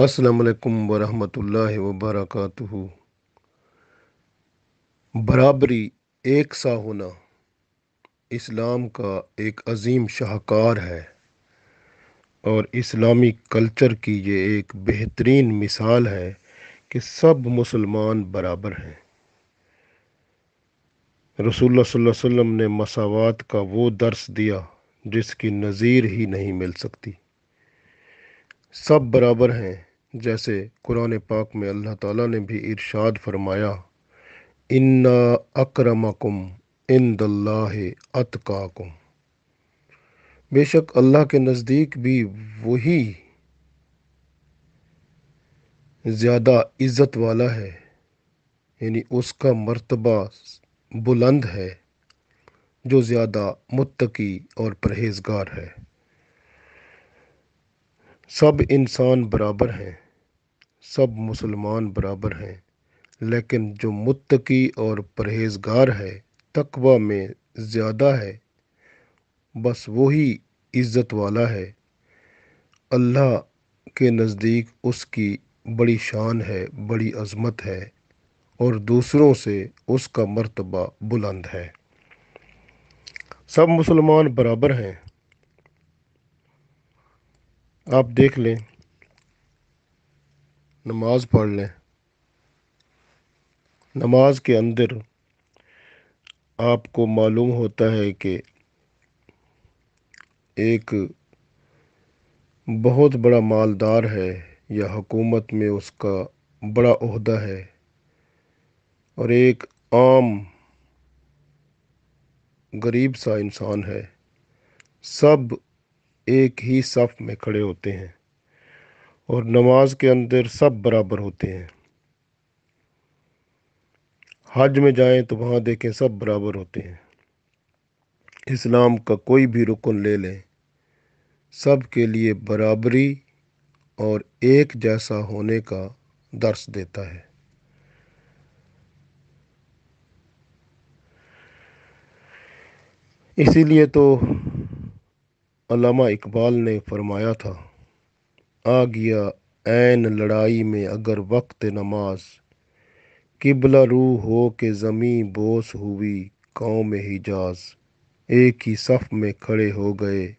السلام علیکم ورحمۃ اللہ وبرکاتہ۔ برابری ایک سا ہونا اسلام کا ایک عظیم شاہکار ہے اور اسلامی کلچر کی یہ ایک بہترین مثال ہے کہ سب مسلمان برابر ہیں۔ رسول اللہ صلی اللہ علیہ وسلم نے مساوات کا وہ درس دیا جس کی نظیر ہی نہیں مل سکتی۔ سب برابر ہیں۔ جیسے قرآن پاک میں اللہ تعالیٰ نے بھی ارشاد فرمایا ان اکرمکم ان اللہ اتقاکم. بے شک اللہ کے نزدیک بھی وہی زیادہ عزت والا ہے یعنی اس کا مرتبہ بلند ہے جو زیادہ متقی اور پرہیزگار ہے۔ سب انسان برابر ہیں، سب مسلمان برابر ہیں، لیکن جو متقی اور پرہیزگار ہے، تقوی میں زیادہ ہے، بس وہی عزت والا ہے۔ اللہ کے نزدیک اس کی بڑی شان ہے، بڑی عظمت ہے، اور دوسروں سے اس کا مرتبہ بلند ہے۔ سب مسلمان برابر ہیں۔ آپ دیکھ لیں، نماز پڑھ لیں۔ نماز کے اندر آپ کو معلوم ہوتا ہے کہ ایک بہت بڑا مالدار ہے یا حکومت میں اس کا بڑا عہدہ ہے اور ایک عام غریب سا انسان ہے۔ سب ایک ہی صف میں کھڑے ہوتے ہیں اور نماز کے اندر سب برابر ہوتے ہیں۔ حج میں جائیں تو وہاں دیکھیں سب برابر ہوتے ہیں۔ اسلام کا کوئی بھی رکن لے لیں، سب کے لیے برابری اور ایک جیسا ہونے کا درس دیتا ہے۔ اسی لیے تو علامہ اقبال نے فرمایا تھا، آ گیا عین لڑائی میں اگر وقت نماز، قبلہ روح ہو کے زمیں بوس ہوئی قوم حجاز۔ ایک ہی صف میں کھڑے ہو گئے،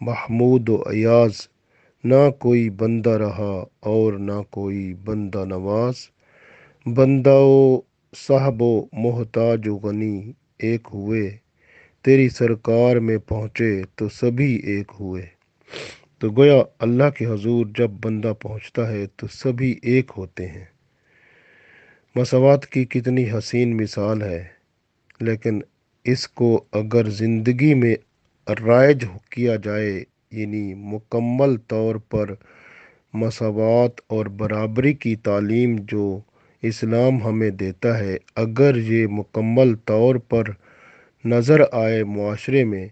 محمود و ایاز۔ نہ کوئی بندہ رہا اور نہ کوئی بندہ نواز۔ بندہ و صاحب و محتاج و غنی ایک ہوئے۔ تیری سرکار میں پہنچے تو سبھی ایک ہوئے۔ تو گویا اللہ کے حضور جب بندہ پہنچتا ہے تو سبھی ایک ہوتے ہیں۔ مساوات کی کتنی حسین مثال ہے، لیکن اس کو اگر زندگی میں رائج کیا جائے یعنی مکمل طور پر مساوات اور برابری کی تعلیم جو اسلام ہمیں دیتا ہے، اگر یہ مکمل طور پر نظر آئے معاشرے میں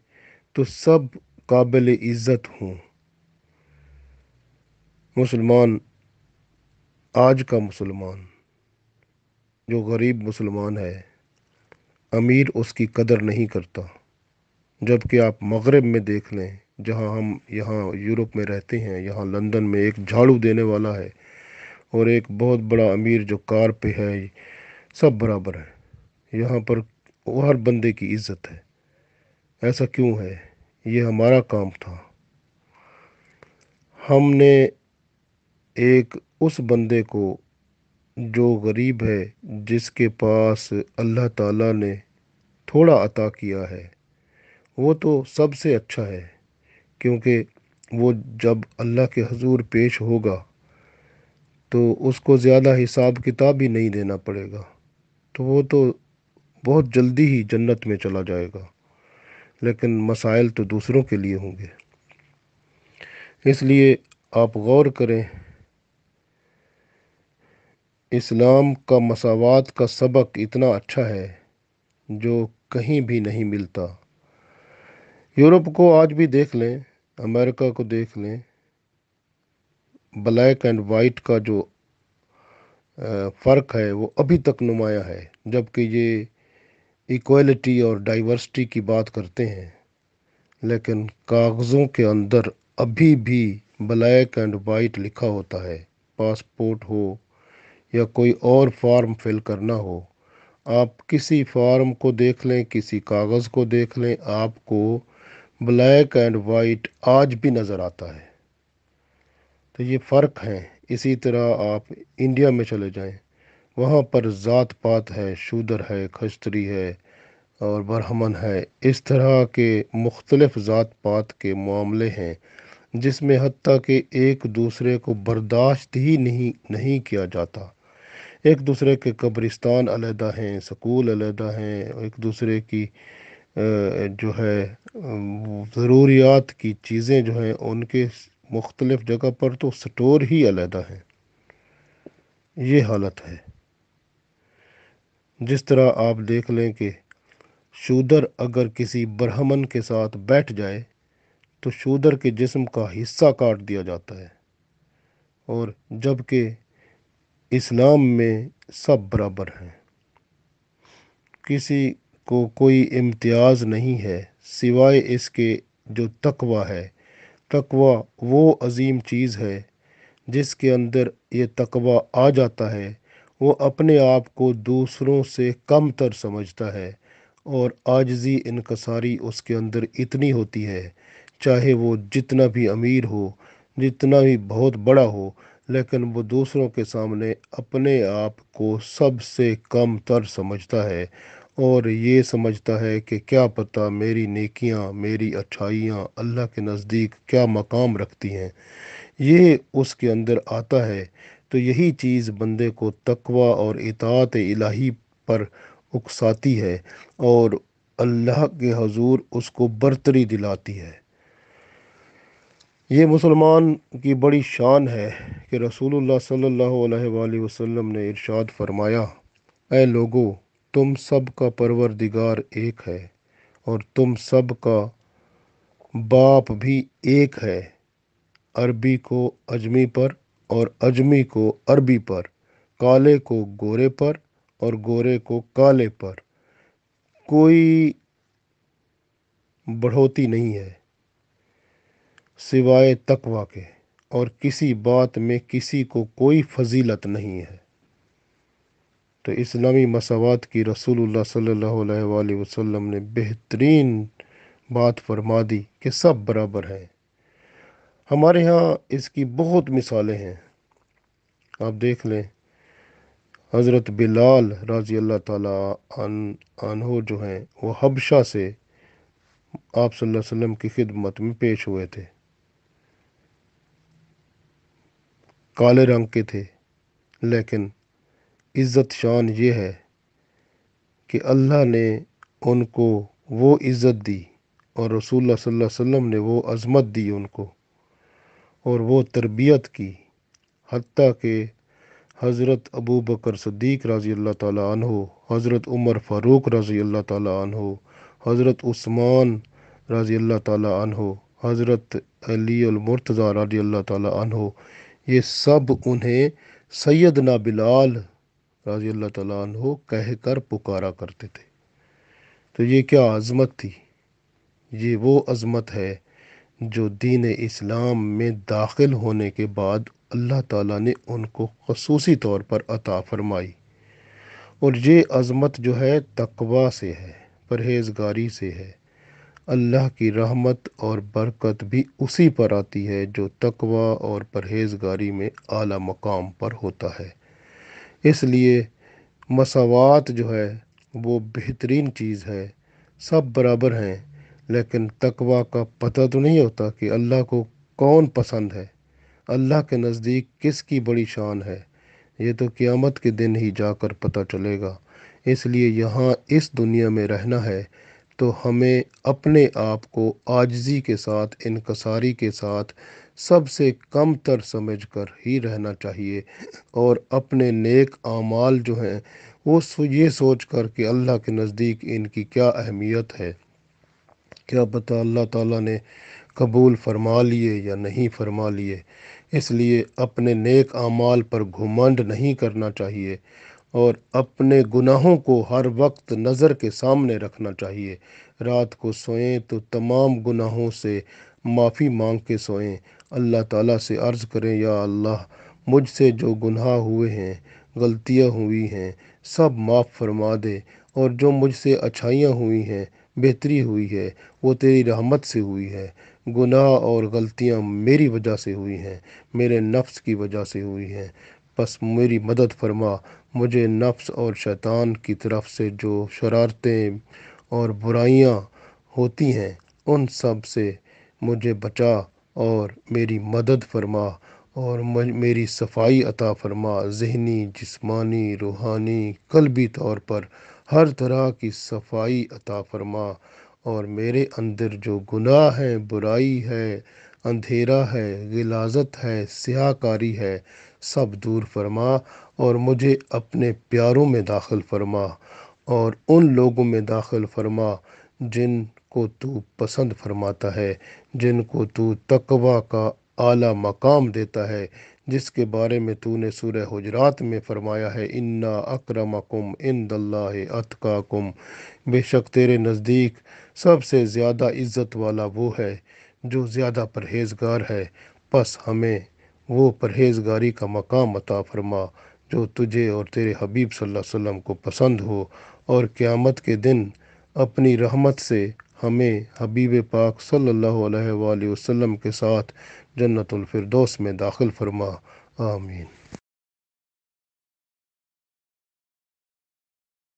تو سب قابل عزت ہوں۔ مسلمان، آج کا مسلمان، جو غریب مسلمان ہے، امیر اس کی قدر نہیں کرتا۔ جبکہ آپ مغرب میں دیکھ لیں، جہاں ہم یہاں یورپ میں رہتے ہیں، یہاں لندن میں ایک جھاڑو دینے والا ہے اور ایک بہت بڑا امیر جو کار پہ ہے، سب برابر ہے یہاں پر وہ ہر بندے کی عزت ہے۔ ایسا کیوں ہے؟ یہ ہمارا کام تھا۔ ہم نے ایک اس بندے کو جو غریب ہے، جس کے پاس اللہ تعالیٰ نے تھوڑا عطا کیا ہے۔ وہ تو سب سے اچھا ہے، کیونکہ وہ جب اللہ کے حضور پیش ہوگا تو اس کو زیادہ حساب کتاب ہی نہیں دینا پڑے گا۔ تو وہ تو بہت جلدی ہی جنت میں چلا جائے گا۔ لیکن مسائل تو دوسروں کے لیے ہوں گے۔ اس لیے آپ غور کریں، اسلام کا مساوات کا سبق اتنا اچھا ہے جو کہیں بھی نہیں ملتا۔ یورپ کو آج بھی دیکھ لیں، امریکہ کو دیکھ لیں، بلیک اینڈ وائٹ کا جو فرق ہے، وہ ابھی تک نمایاں ہے۔ جبکہ یہ ایکویلٹی اور ڈائیورسٹی کی بات کرتے ہیں۔ لیکن کاغذوں کے اندر ابھی بھی بلیک اینڈ وائٹ لکھا ہوتا ہے۔ پاسپورٹ ہو یا کوئی اور فارم فل کرنا ہو، آپ کسی فارم کو دیکھ لیں، کسی کاغذ کو دیکھ لیں، آپ کو بلیک اینڈ وائٹ آج بھی نظر آتا ہے۔ تو یہ فرق ہیں اسی طرح آپ انڈیا میں چلے جائیں۔ وہاں پر ذات پات ہے، شودر ہے کھشتری ہے اور برہمن ہے۔ اس طرح کے مختلف ذات پات کے معاملے ہیں، جس میں حتیٰ کہ ایک دوسرے کو برداشت ہی نہیں نہیں کیا جاتا۔ ایک دوسرے کے قبرستان علیحدہ ہیں، سکول علیحدہ ہیں، ایک دوسرے کی جو ہے، ضروریات کی چیزیں جو ہیں، ان کے مختلف جگہ پر تو سٹور ہی علیحدہ ہیں۔ یہ حالت ہے۔ جس طرح آپ دیکھ لیں کہ شودر اگر کسی برہمن کے ساتھ بیٹھ جائے، تو شودر کے جسم کا حصہ کاٹ دیا جاتا ہے۔ اور جبکہ اسلام میں سب برابر ہیں۔ کسی کو کوئی امتیاز نہیں ہے سوائے اس کے جو تقوی ہے۔ تقوی وہ عظیم چیز ہے جس کے اندر یہ تقوی آ جاتا ہے وہ اپنے آپ کو دوسروں سے کم تر سمجھتا ہے اور آجزی انکساری اس کے اندر اتنی ہوتی ہے، چاہے وہ جتنا بھی امیر ہو، جتنا بھی بہت بڑا ہو، لیکن وہ دوسروں کے سامنے اپنے آپ کو سب سے کم تر سمجھتا ہے اور یہ سمجھتا ہے کہ کیا پتہ میری نیکیاں، میری اچھائیاں اللہ کے نزدیک کیا مقام رکھتی ہیں۔ یہ اس کے اندر آتا ہے تو یہی چیز بندے کو تقوی اور اطاعت الہی پر اکساتی ہے اور اللہ کے حضور اس کو برتری دلاتی ہے۔ یہ مسلمان کی بڑی شان ہے کہ رسول اللہ صلی اللہ علیہ وآلہ وسلم نے ارشاد فرمایا، اے لوگو، تم سب کا پروردگار ایک ہے اور تم سب کا باپ بھی ایک ہے۔ عربی کو اجمی پر اور اجمی کو عربی پر، کالے کو گورے پر اور گورے کو کالے پر۔ کوئی بڑھوتی نہیں ہے، سوائے تقوی کے، اور کسی بات میں کسی کو کوئی فضیلت نہیں ہے۔ تو اسلامی مساوات کی رسول اللہ صلی اللہ علیہ وآلہ وسلم نے بہترین بات فرما دی کہ سب برابر ہیں۔ ہمارے ہاں اس کی بہت مثالیں ہیں۔ آپ دیکھ لیں، حضرت بلال رضی اللہ تعالیٰ عنہ جو ہیں، وہ حبشہ سے آپ صلی اللہ علیہ وسلم کی خدمت میں پیش ہوئے تھے۔ کالے رنگ کے تھے، لیکن عزت شان یہ ہے کہ اللہ نے ان کو وہ عزت دی اور رسول اللہ صلی اللہ علیہ وسلم نے وہ عظمت دی ان کو۔ اور وہ تربیت کی، حتیٰ کہ حضرت ابو بکر صدیق رضی اللہ تعالیٰ عنہ، حضرت عمر فاروق رضی اللہ تعالیٰ عنہ، حضرت عثمان رضی اللہ تعالیٰ عنہ، حضرت علی المرتضیٰ رضی اللہ تعالیٰ عنہ، یہ سب انہیں سیدنا بلال رضی اللہ تعالیٰ عنہ کہہ کر پکارا کرتے تھے۔ تو یہ کیا عظمت تھی؟ یہ وہ عظمت ہے جو دین اسلام میں داخل ہونے کے بعد اللہ تعالیٰ نے ان کو خصوصی طور پر عطا فرمائی۔ اور یہ عظمت جو ہے تقوا سے ہے، پرہیزگاری سے ہے۔ اللہ کی رحمت اور برکت بھی اسی پر آتی ہے جو تقوا اور پرہیزگاری میں اعلیٰ مقام پر ہوتا ہے۔ اس لیے مساوات جو ہے وہ بہترین چیز ہے، سب برابر ہیں۔ لیکن تقوا کا پتہ تو نہیں ہوتا کہ اللہ کو کون پسند ہے۔ اللہ کے نزدیک کس کی بڑی شان ہے؟ یہ تو قیامت کے دن ہی جا کر پتہ چلے گا۔ اس لیے یہاں اس دنیا میں رہنا ہے تو ہمیں اپنے آپ کو آجزی کے ساتھ، انکساری کے ساتھ سب سے کم تر سمجھ کر ہی رہنا چاہیے۔ اور اپنے نیک اعمال جو ہیں، وہ یہ سوچ کر کہ اللہ کے نزدیک ان کی کیا اہمیت ہے۔ کیا پتہ اللہ تعالیٰ نے قبول فرما لیے یا نہیں فرما لیے۔ اس لیے اپنے نیک اعمال پر گھمنڈ نہیں کرنا چاہیے اور اپنے گناہوں کو ہر وقت نظر کے سامنے رکھنا چاہیے۔ رات کو سوئیں تو تمام گناہوں سے معافی مانگ کے سوئیں۔ اللہ تعالیٰ سے عرض کریں، یا اللہ، مجھ سے جو گناہ ہوئے ہیں، غلطیاں ہوئی ہیں، سب معاف فرما دے۔ اور جو مجھ سے اچھائیاں ہوئی ہیں بہتری ہوئی ہے، وہ تیری رحمت سے ہوئی ہے۔ گناہ اور غلطیاں میری وجہ سے ہوئی ہیں، میرے نفس کی وجہ سے ہوئی ہیں۔ بس میری مدد فرما، مجھے نفس اور شیطان کی طرف سے جو شرارتیں اور برائیاں ہوتی ہیں، ان سب سے مجھے بچا اور میری مدد فرما اور میری صفائی عطا فرما۔ ذہنی، جسمانی، روحانی، قلبی طور پر ہر طرح کی صفائی عطا فرما۔ اور میرے اندر جو گناہ ہے، برائی ہے، اندھیرا ہے غلاظت ہے سیاہ کاری ہے، سب دور فرما اور مجھے اپنے پیاروں میں داخل فرما اور ان لوگوں میں داخل فرما جن کو تو پسند فرماتا ہے، جن کو تو تقوی کا اعلیٰ مقام دیتا ہے جس کے بارے میں تو نے سورہ حجرات میں فرمایا ہے، انا اکرمکم عند اللہ اتقاکم بے شک تیرے نزدیک سب سے زیادہ عزت والا وہ ہے جو زیادہ پرہیزگار ہے۔ پس ہمیں وہ پرہیزگاری کا مقام عطا فرما جو تجھے اور تیرے حبیب صلی اللہ علیہ وسلم کو پسند ہو۔ اور قیامت کے دن اپنی رحمت سے ہمیں حبیب پاک صلی اللہ علیہ وآلہ وسلم کے ساتھ جنت الفردوس میں داخل فرما آمین۔